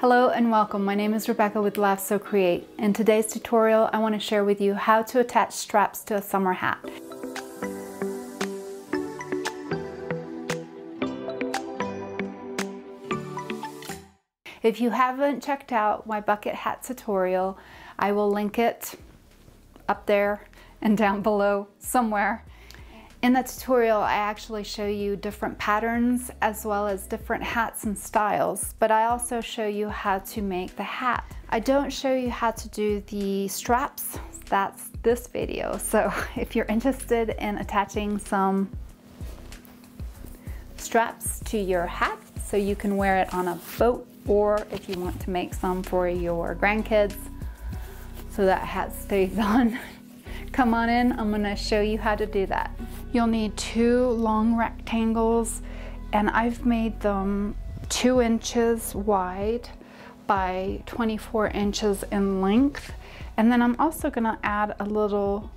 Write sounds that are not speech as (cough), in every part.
Hello and welcome. My name is Rebecca with Laugh, Sew, Create. In today's tutorial, I want to share with you how to attach straps to a summer hat. If you haven't checked out my bucket hat tutorial, I will link it up there and down below somewhere. In that tutorial, I actually show you different patterns as well as different hats and styles, but I also show you how to make the hat. I don't show you how to do the straps, that's this video. So (laughs) if you're interested in attaching some straps to your hat so you can wear it on a boat or if you want to make some for your grandkids so that hat stays (laughs) on come on in, I'm gonna show you how to do that. You'll need two long rectangles and I've made them two inches wide by 24 inches in length. And then I'm also gonna add a little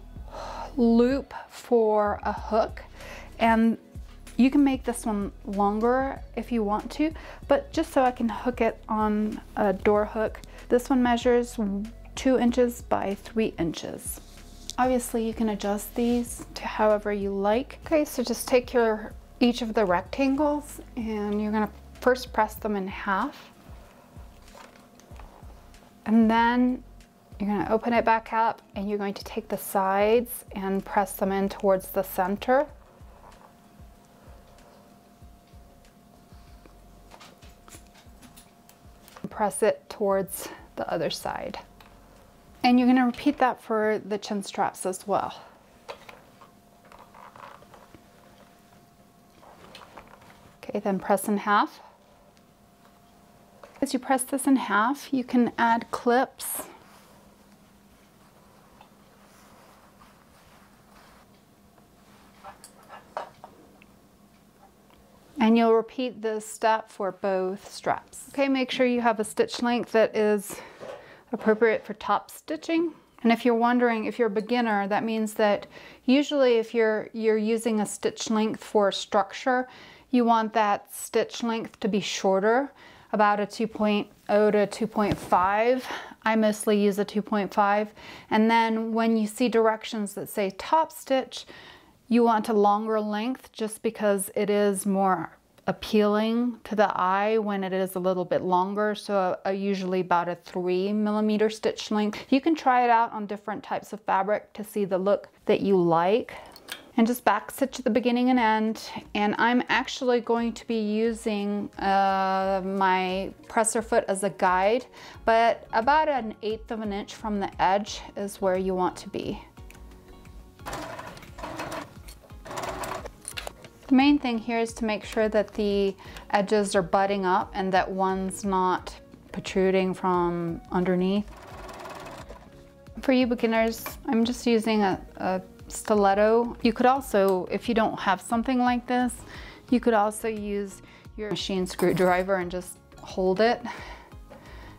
loop for a hook. And you can make this one longer if you want to, but just so I can hook it on a door hook, this one measures two inches by three inches. Obviously you can adjust these to however you like. Okay, so just take your each of the rectangles and you're gonna first press them in half. And then you're gonna open it back up and you're going to take the sides and press them in towards the center. Press it towards the other side. And you're gonna repeat that for the chin straps as well. Okay, then press in half. As you press this in half, you can add clips. And you'll repeat this step for both straps. Okay, make sure you have a stitch length that is appropriate for top stitching. And if you're wondering, if you're a beginner, that means that usually if you're, you're using a stitch length for structure, you want that stitch length to be shorter, about a 2.0 to 2.5. I mostly use a 2.5. And then when you see directions that say top stitch, you want a longer length just because it is more appealing to the eye when it is a little bit longer. So usually about a three millimeter stitch length. You can try it out on different types of fabric to see the look that you like. And just back stitch the beginning and end. And I'm actually going to be using uh, my presser foot as a guide but about an eighth of an inch from the edge is where you want to be The main thing here is to make sure that the edges are butting up and that one's not protruding from underneath. For you beginners, I'm just using a, a stiletto. You could also, if you don't have something like this, you could also use your machine screwdriver and just hold it.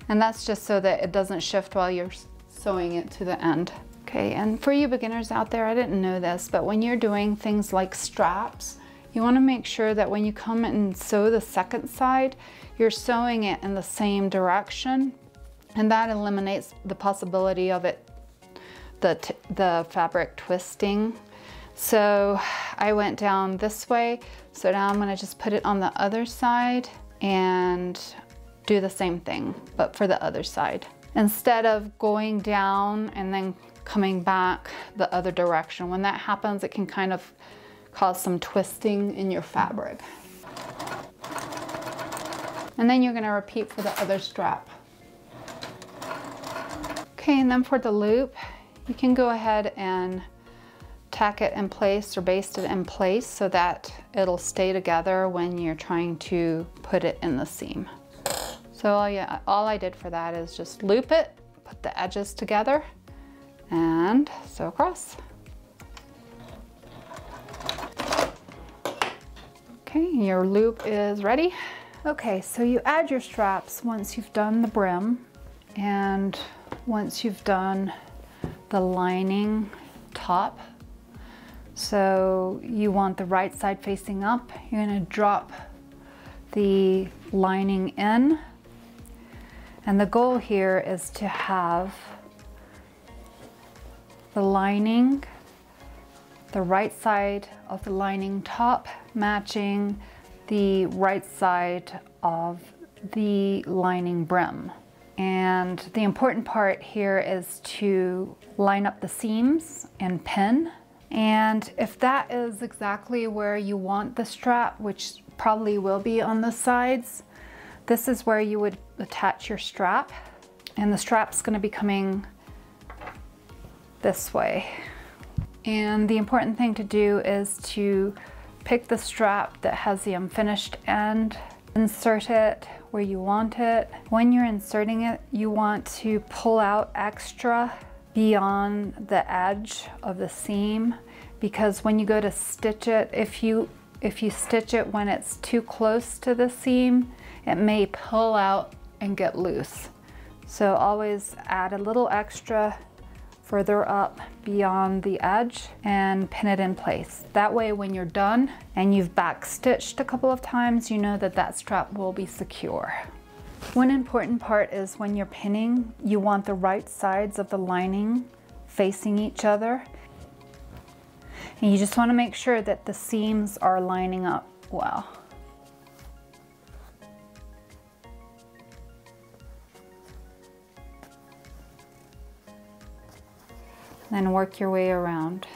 And that's just so that it doesn't shift while you're sewing it to the end. Okay, and for you beginners out there, I didn't know this, but when you're doing things like straps, you want to make sure that when you come and sew the second side, you're sewing it in the same direction and that eliminates the possibility of it, the, the fabric twisting. So I went down this way. So now I'm gonna just put it on the other side and do the same thing, but for the other side. Instead of going down and then coming back the other direction. When that happens, it can kind of cause some twisting in your fabric. And then you're gonna repeat for the other strap. Okay, and then for the loop, you can go ahead and tack it in place or baste it in place so that it'll stay together when you're trying to put it in the seam. So all, yeah, all I did for that is just loop it, put the edges together, and sew across. Okay, your loop is ready. Okay, so you add your straps once you've done the brim and once you've done the lining top. So you want the right side facing up. You're gonna drop the lining in And the goal here is to have the lining, the right side of the lining top matching the right side of the lining brim. And the important part here is to line up the seams and pin. And if that is exactly where you want the strap, which probably will be on the sides, this is where you would attach your strap. And the strap's gonna be coming this way. And the important thing to do is to pick the strap that has the unfinished end, insert it where you want it. When you're inserting it, you want to pull out extra beyond the edge of the seam because when you go to stitch it, if you if you stitch it when it's too close to the seam, it may pull out and get loose. So always add a little extra further up beyond the edge and pin it in place. That way when you're done and you've back stitched a couple of times, you know that that strap will be secure. One important part is when you're pinning, you want the right sides of the lining facing each other. And you just wanna make sure that the seams are lining up well. Then work your way around.